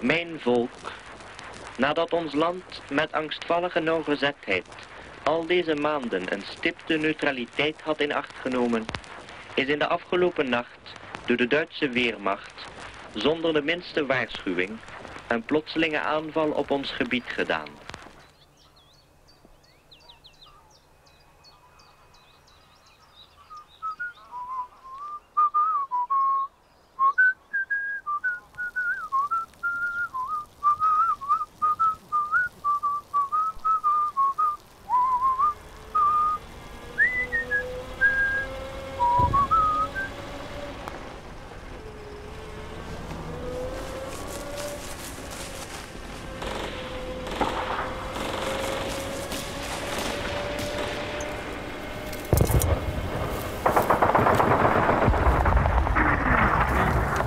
Mijn volk, nadat ons land met angstvallige nauwgezetheid al deze maanden een stipte neutraliteit had in acht genomen, is in de afgelopen nacht door de Duitse Weermacht zonder de minste waarschuwing een plotselinge aanval op ons gebied gedaan.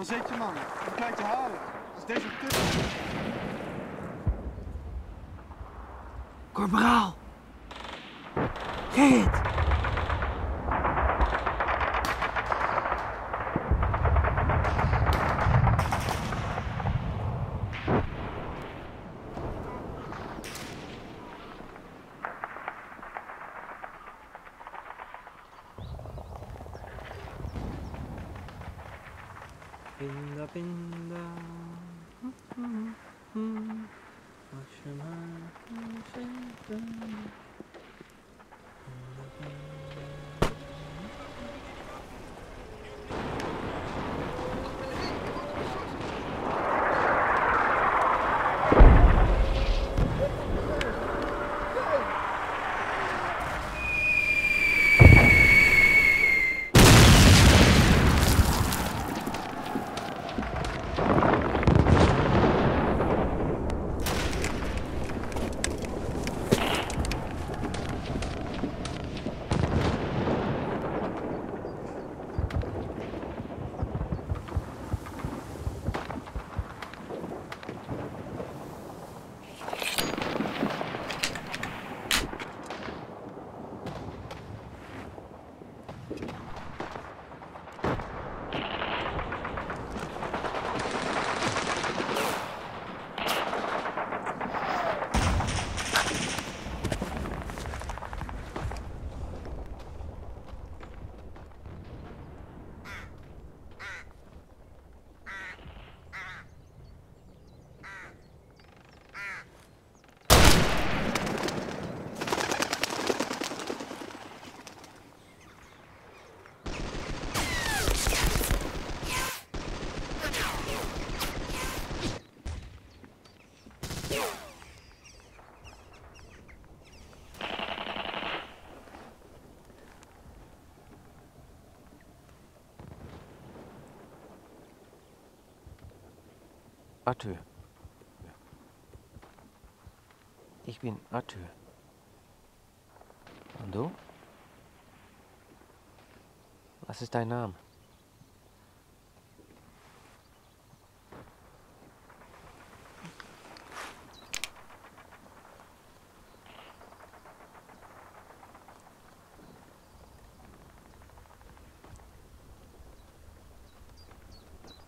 Waar zit je, man? Ik kan je halen. Is deze kut. Korporaal! Gerrit! Binda binda. Watch your mind. Binda binda. Arthur. Ich bin Arthur. Und du? Was ist dein Name?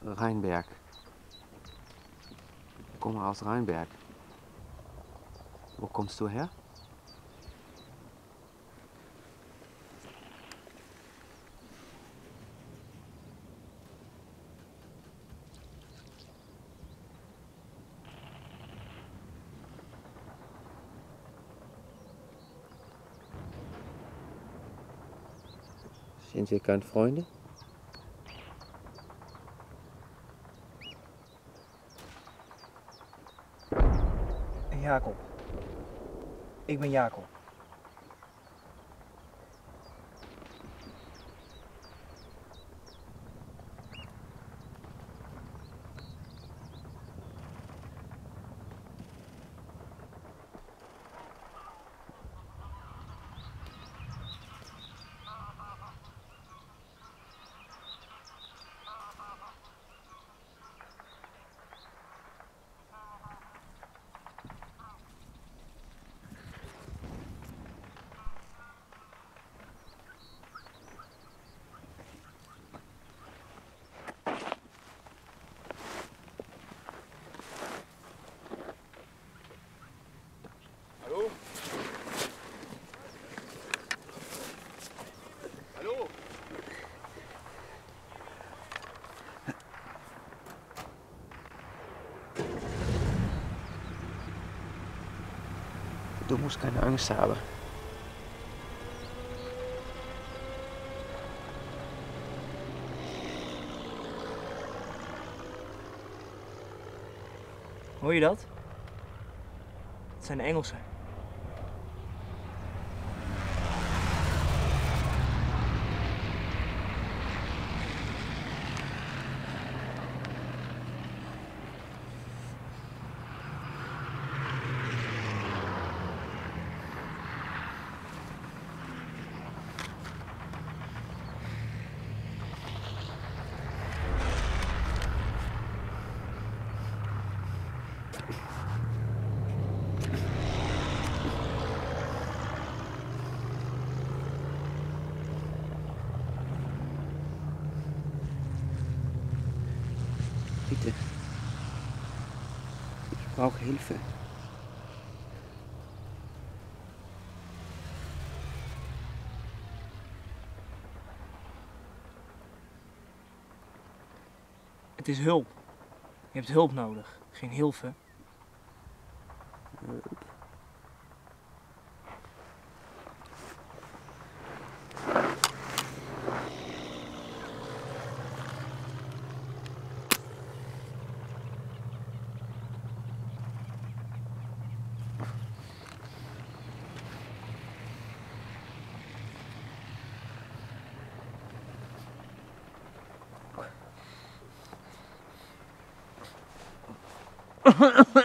Rheinberg. Komme aus Rheinberg. Wo kommst du her? Sind wir keine Freunde? Jacob. Ik ben Jacob. Du musst keine Angst haben. Hoor je dat? Het zijn de Engelsen. Brauche Hilfe. Het is hulp. Je hebt hulp nodig, geen hilfe. Mm-hmm.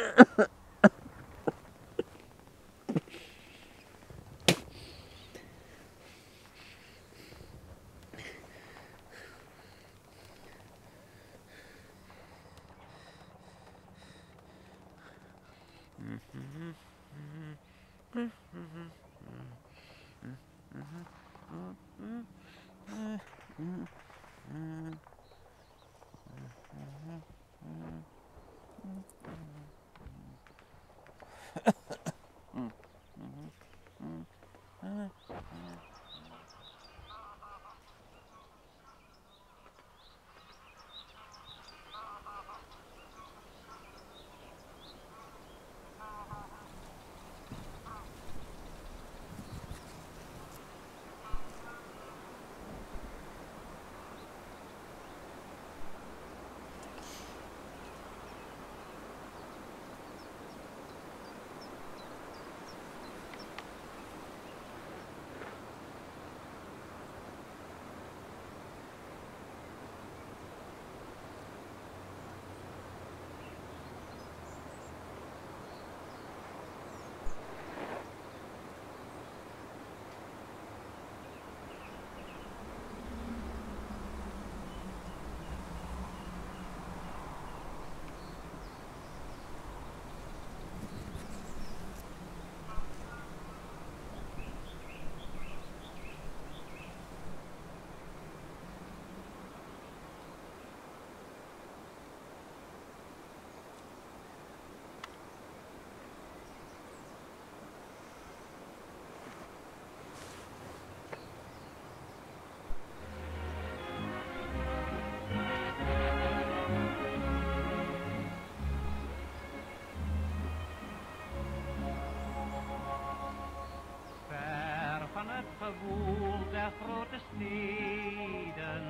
Ha ha. Het gewoel der grote steden,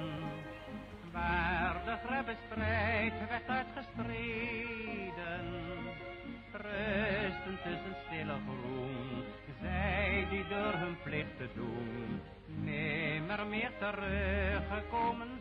waar de grebbestrijd werd uitgestreden. Rusten tussen stille groen, zij die door hun plicht te doen, nimmer meer teruggekomen